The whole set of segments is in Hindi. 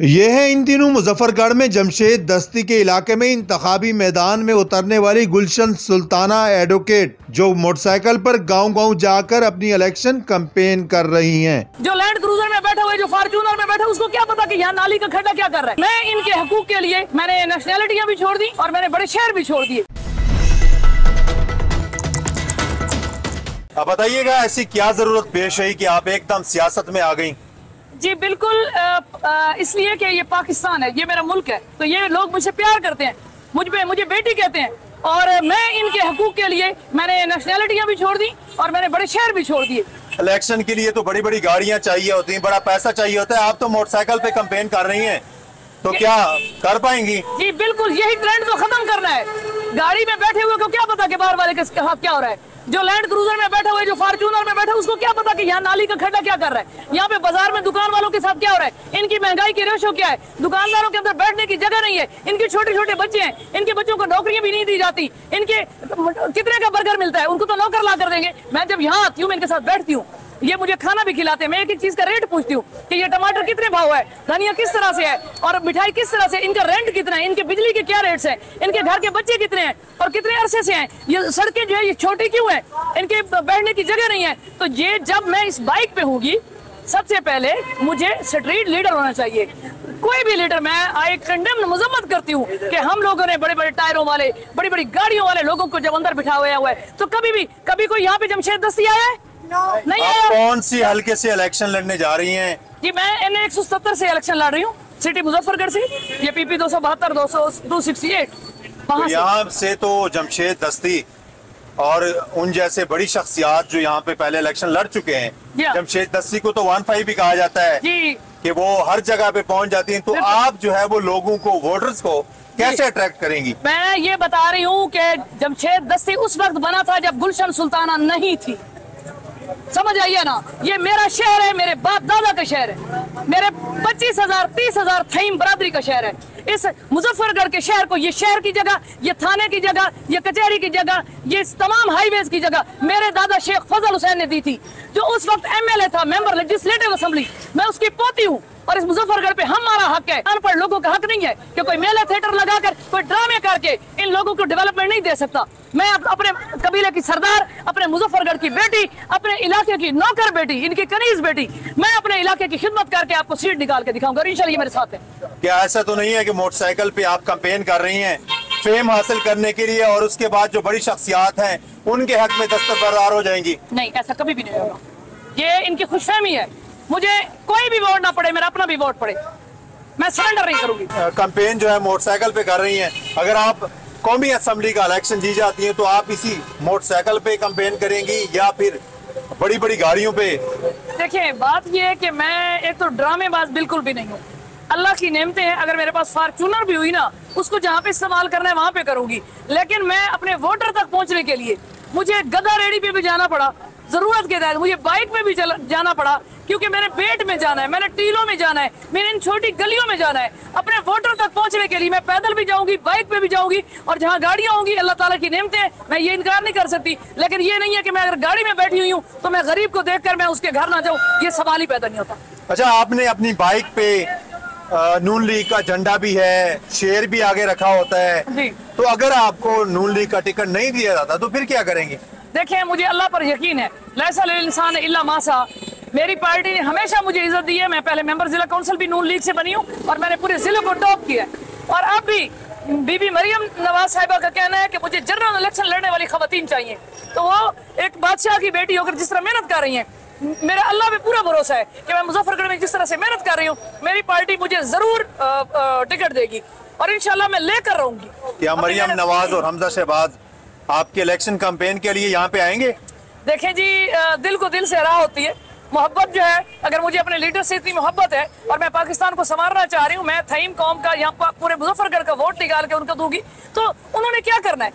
ये है इन दिनों मुजफ्फरगढ़ में जमशेद दस्ती के इलाके में इंतखाबी मैदान में उतरने वाली गुलशन सुल्ताना एडवोकेट जो मोटरसाइकिल पर गाँव गाँव जाकर अपनी इलेक्शन कैंपेन कर रही हैं। जो लैंड क्रूजर में बैठा हुआ है जो फॉर्चूनर में बैठा है उसको क्या पता कि यहाँ नाली का खड्डा क्या कर रहा है? मैं इनके हकूक के लिए मैंने नेशनैलिटियाँ भी छोड़ दी और मैंने बड़े शहर भी छोड़ दिए। अब बताइएगा ऐसी क्या ज़रूरत पेश आई की आप एकदम सियासत में आ गई? जी बिल्कुल इसलिए कि ये पाकिस्तान है ये मेरा मुल्क है। तो ये लोग मुझसे प्यार करते हैं मुझ पे मुझे बेटी कहते हैं। और मैं इनके हकूक के लिए मैंने नेशनैलिटियाँ भी छोड़ दी और मैंने बड़े शहर भी छोड़ दिए। इलेक्शन के लिए तो बड़ी बड़ी गाड़ियाँ चाहिए होती हैं बड़ा पैसा चाहिए होता है। आप तो मोटरसाइकिल पे कंपेन कर रही हैं तो क्या कर पाएँगी? जी बिल्कुल यही ट्रेंड तो खत्म करना है। गाड़ी में बैठे हुए को क्या पता कि बाहर वाले के साथ क्या हो रहा है। जो लैंड क्रूजर में बैठा हुआ है जो फॉर्चूनर में बैठा, उसको क्या पता कि यहाँ नाली का खड्डा क्या कर रहा है? यहाँ पे बाज़ार में दुकान वालों के साथ क्या हो रहा है? इनकी महँगाई की रेशो क्या है? दुकानदारों के अंदर बैठने की जगह नहीं है। इनके छोटे छोटे बच्चे हैं। इनके बच्चों को नौकरियाँ भी नहीं दी जाती। इनके, कितने का बर्गर मिलता है? उनको तो नौकर ला कर देंगे। मैं जब यहाँ आती हूँ, मैं इनके साथ बैठती हूँ। ये मुझे खाना भी खिलाते हैं। मैं एक एक चीज़ का रेट पूछती हूँ कि ये टमाटर कितने भाव है? धनिया किस तरह से है? और मिठाई किस तरह से इनका रेंट कितना है? इनके बिजली के क्या रेट्स हैं? इनके घर के बच्चे कितने हैं? और कितने अरसे से हैं? ये सड़कें जो है, ये छोटी क्यों है? इनके बैठने की जगह नहीं है। तो ये जब मैं इस बाइक पे होगी, सबसे पहले मुझे स्ट्रीट लीडर होना चाहिए। कोई भी लीडर मैं आई कंडेम मजम्मत करती हूँ कि हम लोगों ने बड़े बड़े टायरों वाले बड़ी बड़ी गाड़ियों वाले लोगों को जब अंदर बिठा हुआ है तो कभी भी, कभी कोई यहाँ पे जमशेद दस्ती आया है? नहीं आप कौन सी हल्के से इलेक्शन लड़ने जा रही हैं? जी मैं एन एक सौ सत्तर से इलेक्शन लड़ रही हूँ। सिटी मुजफ्फरगढ़ से। ये पीपी दो सौ बहत्तर दो सौ टू सिक्सटी एट यहाँ से तो जमशेद दस्ती और उन जैसे बड़ी शख्सियात जो यहाँ पे पहले इलेक्शन लड़ चुके हैं हाँ। जमशेद दस्ती को तो वन फाइव भी कहा जाता है जी। कि वो हर जगह पे पहुँच जाती हैं। तो आप जो है वो लोगों को वोटर्स को कैसे अट्रैक्ट करेंगी? मैं ये बता रही हूँ कि जमशेद दस्ती उस वक्त बना था जब गुलशन सुल्ताना नहीं थी। समझ आइए ना, ये मेरा शहर है, मेरे बाप दादा का शहर है। मेरे पच्चीस हज़ार, तीस हज़ार थईम बरादरी का शहर है। इस मुजफ्फरगढ़ के शहर को, ये शहर की जगह, ये थाने की जगह, ये कचहरी की जगह, ये तमाम हाईवेज की जगह मेरे दादा शेख फजल हुसैन ने दी थी। जो उस वक्त एमएलए था मेंबर लेजिस्लेटिव असेंबली मैं उसकी पोती हूँ। और इस मुजफ्फरगढ़ पे हमारा हक है। अनपढ़ लोगों का हक नहीं है कि कोई मेला थिएटर लगाकर कोई ड्रामे करके इन लोगों को डेवलपमेंट नहीं दे सकता। मैं अपने कबीले की सरदार अपने मुजफ्फरगढ़ की बेटी अपने इलाके की नौकर बेटी इनकी कनीज बेटी मैं अपने इलाके की खिदमत करके आपको सीट निकाल के दिखाऊँगा और इंशाल्लाह मेरे साथ है। क्या ऐसा तो नहीं है कि मोटरसाइकिल पे आप कंपेन कर रही हैं? फेम हासिल करने के लिए और उसके बाद जो बड़ी शख्सियात हैं उनके हक में दस्तबरदार हो जाएँगी। नहीं ऐसा कभी भी नहीं होगा। ये इनकी खुशफहमी है। मुझे कोई भी वोट ना पड़े मेरा अपना भी वोट पड़े। मैं सरेंडर नहीं करूँगी। कंपेन जो है मोटरसाइकिल पे कर रही है। अगर आप कौमी असम्बली का इलेक्शन जी जाती हैं तो आप इसी मोटरसाइकिल पे कंपेन करेंगी या फिर बड़ी बड़ी गाड़ियों पे? देखिए बात ये है कि मैं एक तो ड्रामेबाज बिल्कुल भी नहीं हूँ। अल्लाह की नेमतें हैं अगर मेरे पास फार्चूनर भी हुई ना उसको जहाँ पे इस्तेमाल करना है वहाँ पे करूँगी। लेकिन मैं अपने वोटर तक पहुँचने के लिए मुझे गदा रेडी पे भी जाना पड़ा ज़रूरत के तहत मुझे बाइक पे भी जाना पड़ा। क्योंकि मैंने पेट में जाना है मैंने टीलों में जाना है मैंने इन छोटी गलियों में जाना है। अपने वोटर तक पहुँचने के लिए मैं पैदल भी जाऊँगी बाइक पे भी जाऊँगी और जहाँ गाड़ियाँ होंगी अल्लाह ताला की नेमतें हैं, मैं ये इनकार नहीं कर सकती। लेकिन ये नहीं है कि मैं अगर गाड़ी में बैठी हुई हूँ तो मैं गरीब को देखकर मैं उसके घर ना जाऊँ। ये सवाल ही पैदा नहीं होता। अच्छा आपने अपनी बाइक पे नून लीग का झंडा भी है शेर भी आगे रखा होता है। तो अगर आपको नून लीग का टिकट नहीं दिया जाता तो फिर क्या करेंगे? देखिए मुझे अल्लाह पर यकीन है। लैसा इंसान इल्ला मासा मेरी पार्टी ने हमेशा मुझे इज़्ज़त दी है। मैं पहले मेंबर जिला काउंसिल भी नून लीग से बनी हूँ और मैंने पूरे ज़िले को टॉप किया है। और अब भी बीबी मरियम नवाज़ साहिबा का कहना है कि मुझे जनरल इलेक्शन लड़ने वाली खवतीन चाहिए। तो वो एक बादशाह की बेटी होकर जिस तरह मेहनत कर रही हैं मेरा अल्लाह पे पूरा भरोसा है कि मैं मुजफ्फरगढ़ में जिस तरह से मेहनत कर रही हूँ मेरी पार्टी मुझे ज़रूर टिकट देगी। और इंशाल्लाह मैं लेकर रहूँगी। क्या मरियम नवाज़ और हमजा शहबाज आपके इलेक्शन कैंपेन के लिए यहाँ पे आएँगे? देखें जी दिल को दिल से राह होती है। मोहब्बत जो है अगर मुझे अपने लीडर से इतनी मोहब्बत है और मैं पाकिस्तान को संवारना चाह रही हूँ मैं थईम कौम का यहाँ पूरे मुजफ्फरगढ़ का वोट निकाल के उनको दूँगी तो उन्होंने क्या करना है?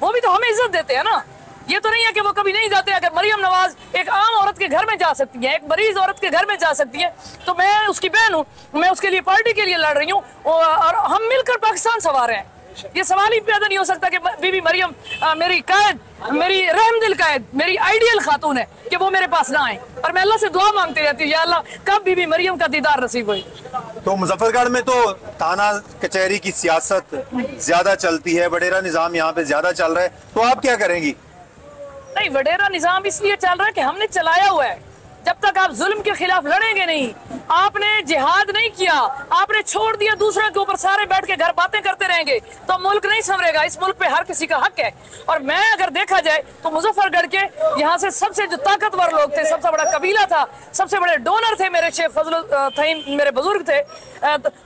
वो भी तो हमें इज़्ज़त देते हैं ना। ये तो नहीं है कि वो कभी नहीं जाते अगर मरियम नवाज़ एक आम औरत के घर में जा सकती है एक मरीज़ औरत के घर में जा सकती है तो मैं उसकी बहन हूँ मैं उसके लिए पार्टी के लिए लड़ रही हूँ और हम मिलकर पाकिस्तान संवार हैं। ये सवाल ही पैदा नहीं हो सकता कि बीबी मरियम अ, मेरी रहम दिल का है मेरी आइडियल खातून है कि वो मेरे पास ना आए। और मैं अल्लाह से दुआ मांगती रहती हूँ अल्लाह कब भी मरियम का दीदार नसीब हुई तो मुजफ्फरगढ़ में तो थाना कचहरी की सियासत ज़्यादा चलती है वडेरा निज़ाम यहाँ पे ज़्यादा चल रहा है। तो आप क्या करेंगी? नहीं वडेरा निज़ाम इसलिए चल रहा है कि हमने चलाया हुआ है। जब तक आप जुल्म के खिलाफ लड़ेंगे नहीं, आपने जिहाद नहीं किया, आपने छोड़ दिया दूसरे के ऊपर सारे बैठ के घर बातें करते रहेंगे तो मुल्क नहीं संवरेगा। इस मुल्क पे हर किसी का हक है। और मैं अगर देखा जाए तो मुजफ्फरगढ़ के यहाँ से सबसे जो ताकतवर लोग थे, सबसे बड़ा कबीला था, सबसे बड़े डोनर थे मेरे शेख फजल थईन मेरे बुज़ुर्ग थे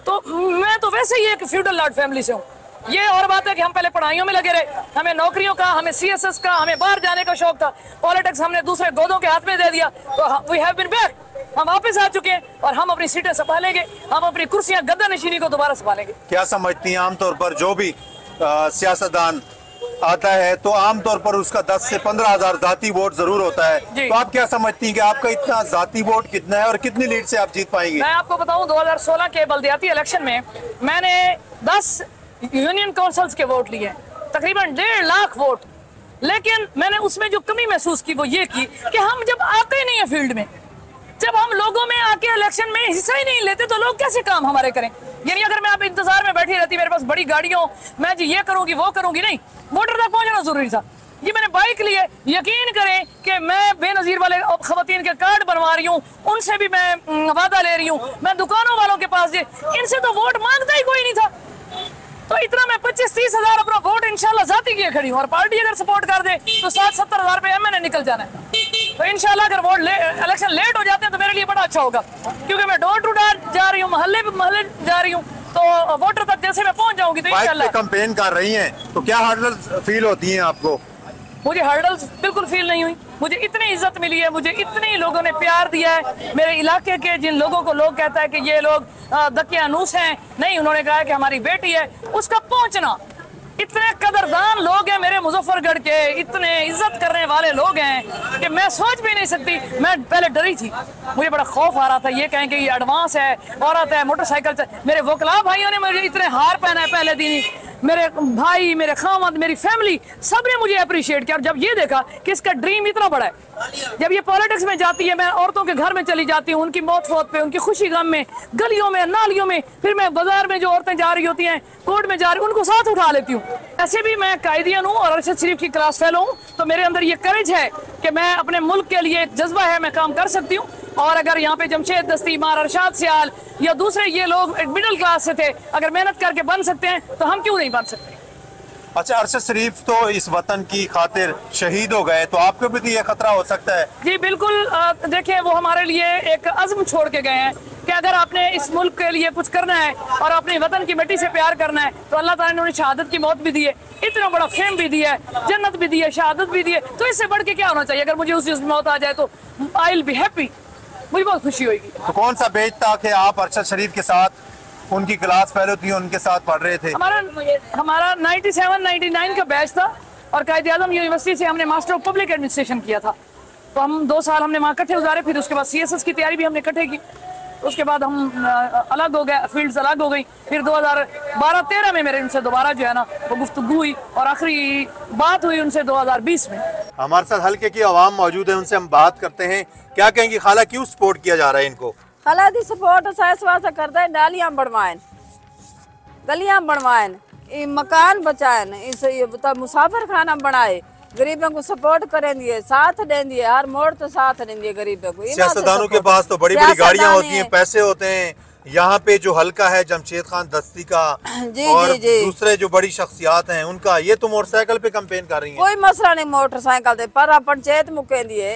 तो मैं तो वैसे ही एक फ्यूडल लॉर्ड फैमिली से हूँ। ये और बात है कि हम पहले पढ़ाइयों में लगे रहे। हमें नौकरियों का हमें सीएसएस का हमें बाहर जाने का शौक था। पॉलिटिक्स हमने दूसरे गोदों के हाथ में दे दिया। तो वी हैव बीन बैक हम वापस आ चुके हैं और हम अपनी सीटें संभालेंगे। हम अपनी कुर्सियाँ गद्दा नशीनी को दोबारा संभालेंगे। क्या समझती हैं आमतौर पर जो भी सियासतदान आता है तो आमतौर पर उसका 10 से पंद्रह हज़ार जाती वोट ज़रूर होता है। तो आप क्या समझती हैं कि आपका इतना जाती वोट कितना है और कितनी लीड से आप जीत पाएँगे? मैं आपको बताऊँ 2016 के बल्दियाती इलेक्शन में मैंने 10 यूनियन काउंसिल्स के वोट लिए, तकरीबन डेढ़ लाख वोट। लेकिन मैंने उसमें जो कमी महसूस की वो ये की कि हम जब आते ही नहीं है फ़ील्ड में, जब हम लोगों में आके इलेक्शन में हिस्सा ही नहीं लेते तो लोग कैसे काम हमारे करें? यानी अगर मैं आप इंतज़ार में बैठी रहती, मेरे पास बड़ी गाड़ियों मैं जी ये करूँगी, वो करूँगी, नहीं, वोटर तक पहुँचना ज़रूरी था। ये मैंने बाइक लिए, यकीन करें कि मैं बेनजीर वाले खवतीन के कार्ड बनवा रही हूँ, उनसे भी मैं वादा ले रही हूँ। मैं दुकानों वालों के पास इनसे तो वोट माँगता ही कोई नहीं था। तो इतना मैं पच्चीस तीस हज़ार अपना वोट इंशाल्लाह जाती की खड़ी हूँ। और पार्टी अगर सपोर्ट कर दे तो सात सत्तर हज़ार रुपये एमएनए निकल जाना है। तो इनशाला अगर वोट ले, इलेक्शन लेट हो जाते हैं तो मेरे लिए बड़ा अच्छा होगा। क्योंकि मैं डोर टू डोर जा रही हूँ मोहल्ले मोहल्ले जा रही हूँ तो वोटर तक जैसे मैं पहुँच जाऊँगी तो इंशाल्लाह। कंपेन कर रही है तो क्या हार्डल फील होती है आपको? मुझे हर्डल्स बिल्कुल फील नहीं हुई। मुझे इतनी इज़्ज़त मिली है, मुझे इतने लोगों ने प्यार दिया है। मेरे इलाके के जिन लोगों को लोग कहता है कि ये लोग दकियानूस हैं, नहीं, उन्होंने कहा कि हमारी बेटी है, उसका पहुँचना। इतने कदरदान लोग हैं मेरे मुजफ्फरगढ़ के, इतने इज़्ज़त करने वाले लोग हैं कि मैं सोच भी नहीं सकती। मैं पहले डरी थी। मुझे बड़ा खौफ आ रहा था, ये कहें कि ये एडवांस है औरत है मोटरसाइकिल मेरे वकला भाइयों ने मुझे इतने हार पहना है पहले दिन मेरे भाई, मेरे खामद, मेरी फैमिली सबने मुझे अप्रिशिएट किया। और जब ये देखा कि इसका ड्रीम इतना बड़ा है, जब ये पॉलिटिक्स में जाती है, मैं औरतों के घर में चली जाती हूँ, उनकी मौत फौत पे, उनकी खुशी गम में, गलियों में, नालियों में, फिर मैं बाज़ार में जो औरतें जा रही होती हैं, कोर्ट में जा रही, उनको साथ उठा लेती हूँ। ऐसे भी मैं कायदियन हूँ और अरशद शरीफ की क्लास फेलो हूँ तो मेरे अंदर ये करेज है कि मैं अपने मुल्क के लिए जज्बा है, मैं काम कर सकती हूँ। और अगर यहाँ पे जमशेद दस्ती अरशाद सियाल या दूसरे ये लोग मिडिल क्लास से थे अगर मेहनत करके बन सकते हैं तो हम क्यों नहीं बन सकते? अच्छा अरशद शरीफ तो इस वतन की खातिर शहीद हो गए तो आपको भी तो ये खतरा हो सकता है। जी बिल्कुल देखिए वो हमारे लिए एक अज़्म छोड़ के गए हैं कि अगर आपने इस मुल्क के लिए कुछ करना है और अपने वतन की मिट्टी से प्यार करना है तो अल्लाह ताला ने उन्हें शहादत की मौत भी दी है इतना बड़ा फेम भी दिया है जन्नत भी दी है शहादत भी दी है तो इससे बढ़ के क्या होना चाहिए? अगर मुझे उस मौत आ जाए तो आई विल बी हैप्पी मुझे बहुत खुशी होगी। तो कौन सा बेच था कि आप अरशद शरीफ के साथ उनकी क्लास फेलो थी उनके साथ पढ़ रहे थे? हमारा हमारा 97 99 का बैच था और कायद आज़म यूनिवर्सिटी से हमने मास्टर ऑफ़ पब्लिक एडमिनिस्ट्रेशन किया था। तो हम दो साल हमने वहाँ इकट्ठे गुजारे फिर उसके बाद सीएसएस की तैयारी भी हमने इकट्ठे की। उसके बाद हम अलग हो गए फील्ड्स अलग हो गई। फिर 2012-13 में मेरे उनसे दोबारा जो है ना वो गुफ्तगू हुई और आखिरी बात हुई उनसे 2020 में। हमारे साथ हल्के की आवाम मौजूद है उनसे हम बात करते हैं क्या कहेंगे खाला क्यों सपोर्ट किया जा रहा है इनको खाला दी सपोर्ट करते हैं नालियाँ बनवाएँ गलियाँ बनवाएँ मकान बचाएँ इस मुसाफिर खाना बनाए गरीबों को सपोर्ट करें दिए साथ दें दिए हर मोड़ तो साथ दें दिए गरीबों को सियासतदानों के पास तो बड़ी बड़ी गाड़ियाँ होती है। पैसे होते हैं यहाँ पे जो हल्का है जमशेद खान दस्ती का जी, और जी, जी। दूसरे जो बड़ी शख्सियात हैं उनका ये तो मोटरसाइकिल पे कंपेन कर रही हैं। कोई मसला नहीं मोटरसाइकिल दे पर पंचायत मुके दिए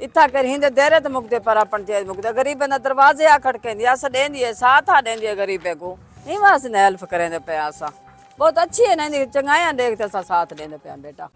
इत्था कर हिंदे देरे तो मुकदे पर पंचायत मुकदे गरीब ना दरवाजे आ खड़के अस दें दिए साथ आ दें दिए गरीबे को। नहीं वास हेल्प करें पे असा बहुत अच्छी है नहीं चंगाया देखते साथ दें पे बेटा।